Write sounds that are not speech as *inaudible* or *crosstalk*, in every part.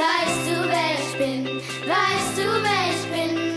Weißt du, wer ich bin? Weißt du, wer ich bin?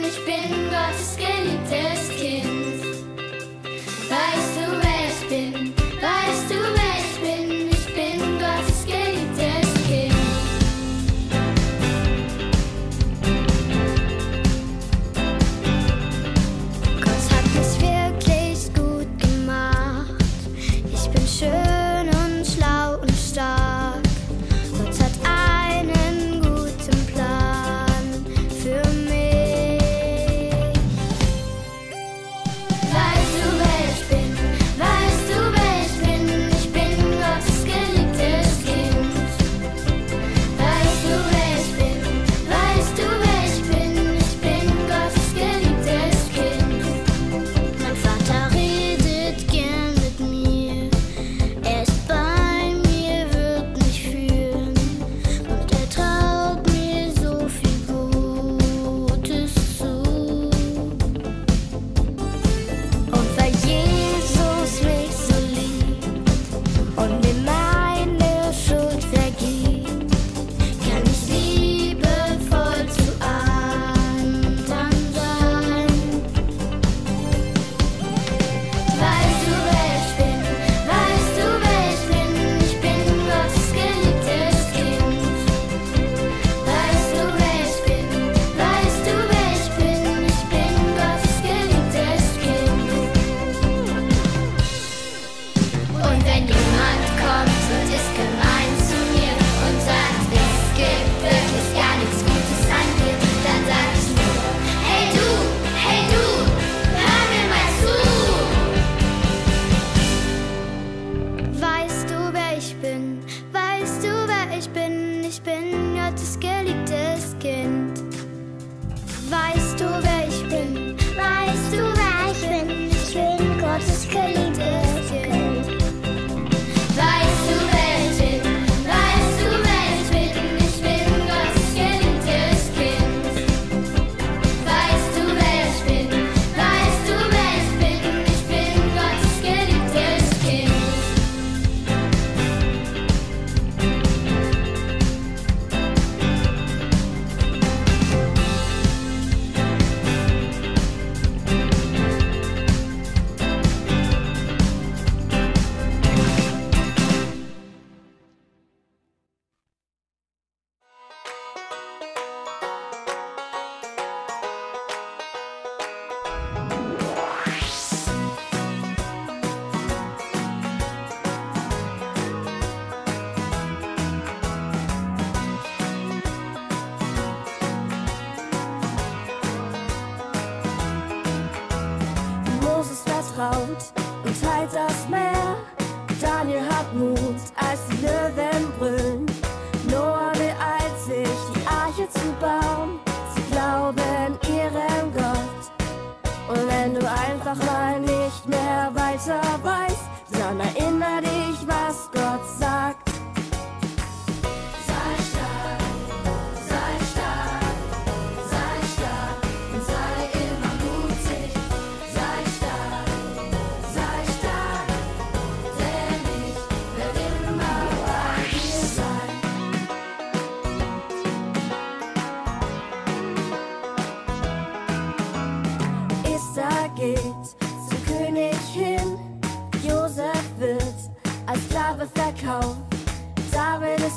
Haut und teilt das Meer. Daniel hat Mut.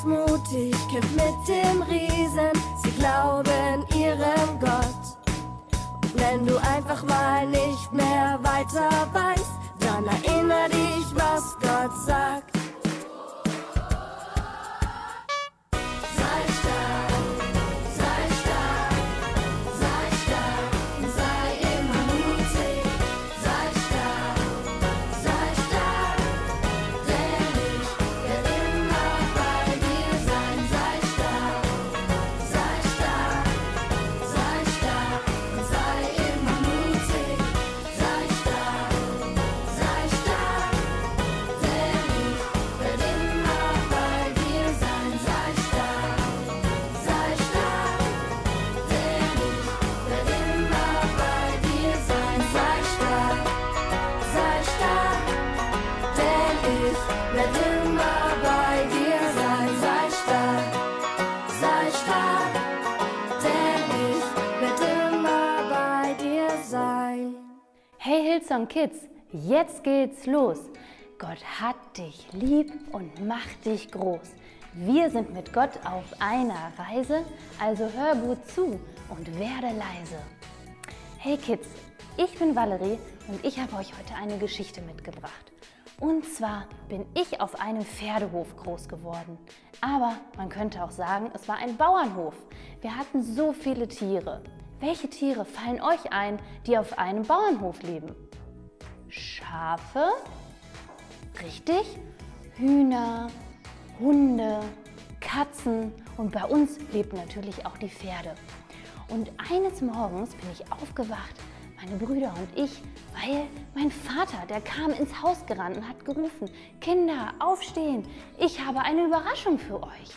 mutig, kämpft mit dem Riesen, sie glauben ihrem Gott. Und wenn du einfach mal nicht mehr weiter weißt, schon, Kids, jetzt geht's los. Gott hat dich lieb und macht dich groß. Wir sind mit Gott auf einer Reise, also hör gut zu und werde leise. Hey Kids, ich bin Valerie und ich habe euch heute eine Geschichte mitgebracht. Und zwar bin ich auf einem Pferdehof groß geworden. Aber man könnte auch sagen, es war ein Bauernhof. Wir hatten so viele Tiere. Welche Tiere fallen euch ein, die auf einem Bauernhof leben? Schafe? Richtig? Hühner, Hunde, Katzen und bei uns lebten natürlich auch die Pferde. Und eines Morgens bin ich aufgewacht, meine Brüder und ich, weil mein Vater, der kam ins Haus gerannt und hat gerufen, Kinder, aufstehen, ich habe eine Überraschung für euch.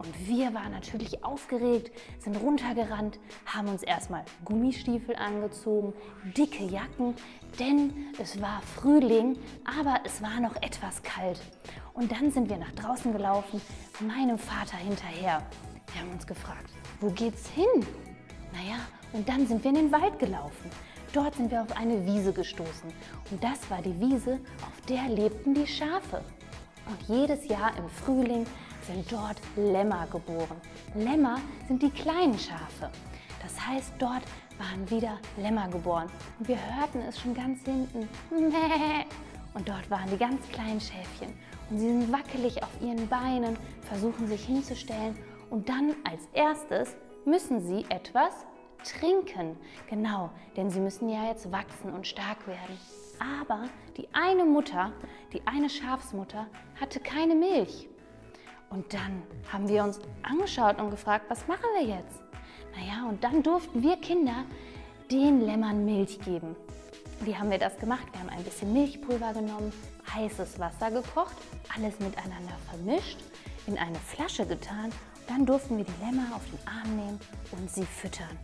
Und wir waren natürlich aufgeregt, sind runtergerannt, haben uns erstmal Gummistiefel angezogen, dicke Jacken, denn es war Frühling, aber es war noch etwas kalt. Und dann sind wir nach draußen gelaufen, meinem Vater hinterher. Wir haben uns gefragt, wo geht's hin? Naja, und dann sind wir in den Wald gelaufen. Dort sind wir auf eine Wiese gestoßen. Und das war die Wiese, auf der lebten die Schafe. Und jedes Jahr im Frühling sind dort Lämmer geboren. Lämmer sind die kleinen Schafe. Das heißt, dort waren wieder Lämmer geboren. Und wir hörten es schon ganz hinten. *laughs* Und dort waren die ganz kleinen Schäfchen. Und sie sind wackelig auf ihren Beinen, versuchen sich hinzustellen. Und dann als erstes müssen sie etwas trinken. Genau, denn sie müssen ja jetzt wachsen und stark werden. Aber die eine Mutter, die eine Schafsmutter, hatte keine Milch. Und dann haben wir uns angeschaut und gefragt, was machen wir jetzt? Naja, und dann durften wir Kinder den Lämmern Milch geben. Wie haben wir das gemacht? Wir haben ein bisschen Milchpulver genommen, heißes Wasser gekocht, alles miteinander vermischt, in eine Flasche getan. Dann durften wir die Lämmer auf den Arm nehmen und sie füttern.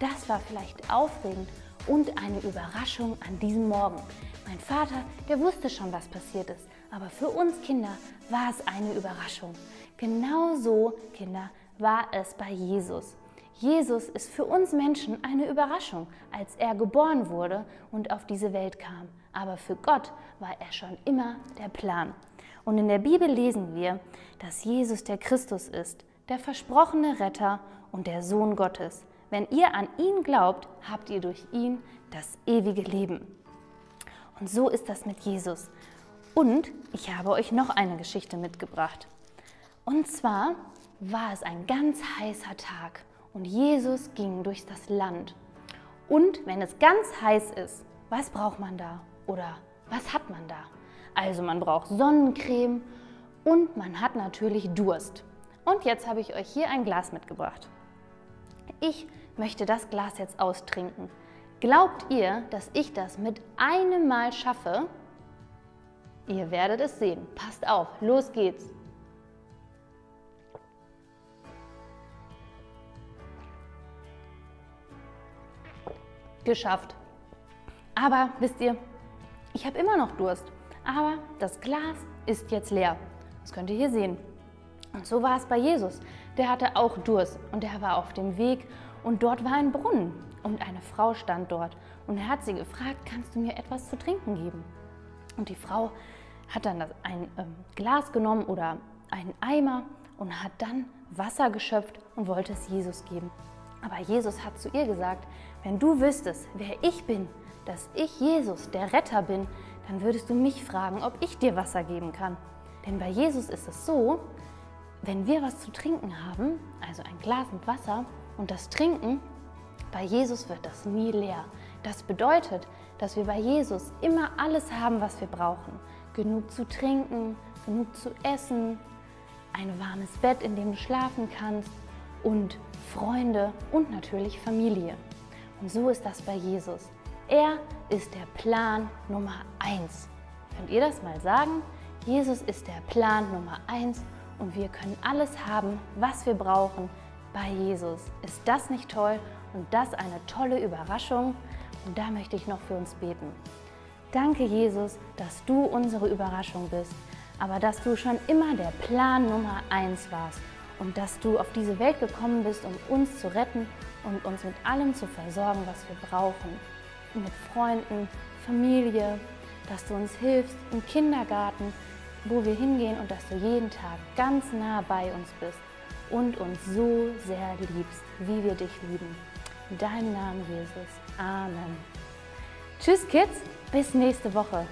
Das war vielleicht aufregend und eine Überraschung an diesem Morgen. Mein Vater, der wusste schon, was passiert ist, aber für uns Kinder war es eine Überraschung. Genau so, Kinder, war es bei Jesus. Jesus ist für uns Menschen eine Überraschung, als er geboren wurde und auf diese Welt kam. Aber für Gott war er schon immer der Plan. Und in der Bibel lesen wir, dass Jesus der Christus ist, der versprochene Retter und der Sohn Gottes. Wenn ihr an ihn glaubt, habt ihr durch ihn das ewige Leben. Und so ist das mit Jesus. Und ich habe euch noch eine Geschichte mitgebracht. Und zwar war es ein ganz heißer Tag und Jesus ging durch das Land. Und wenn es ganz heiß ist, was braucht man da? Oder was hat man da? Also man braucht Sonnencreme und man hat natürlich Durst. Und jetzt habe ich euch hier ein Glas mitgebracht. Ich möchte das Glas jetzt austrinken. Glaubt ihr, dass ich das mit einem Mal schaffe? Ihr werdet es sehen. Passt auf, los geht's. geschafft. Aber wisst ihr, ich habe immer noch Durst. Aber das Glas ist jetzt leer. Das könnt ihr hier sehen. Und so war es bei Jesus. Der hatte auch Durst und er war auf dem Weg und dort war ein Brunnen und eine Frau stand dort und er hat sie gefragt, kannst du mir etwas zu trinken geben? Und die Frau hat dann ein ähm, Glas genommen oder einen Eimer und hat dann Wasser geschöpft und wollte es Jesus geben. Aber Jesus hat zu ihr gesagt, wenn du wüsstest, wer ich bin, dass ich Jesus, der Retter bin, dann würdest du mich fragen, ob ich dir Wasser geben kann. Denn bei Jesus ist es so, wenn wir was zu trinken haben, also ein Glas mit Wasser und das trinken, bei Jesus wird das nie leer. Das bedeutet, dass wir bei Jesus immer alles haben, was wir brauchen. Genug zu trinken, genug zu essen, ein warmes Bett, in dem du schlafen kannst und Freunde und natürlich Familie. Und so ist das bei Jesus. Er ist der Plan Nummer eins. Könnt ihr das mal sagen? Jesus ist der Plan Nummer eins und wir können alles haben, was wir brauchen bei Jesus. Ist das nicht toll und das eine tolle Überraschung? Und da möchte ich noch für uns beten. Danke, Jesus, dass du unsere Überraschung bist, aber dass du schon immer der Plan Nummer eins warst und dass du auf diese Welt gekommen bist, um uns zu retten und uns mit allem zu versorgen, was wir brauchen. Mit Freunden, Familie, dass du uns hilfst im Kindergarten, wo wir hingehen und dass du jeden Tag ganz nah bei uns bist und uns so sehr liebst, wie wir dich lieben. In deinem Namen, Jesus. Amen. Tschüss, Kids. Bis nächste Woche.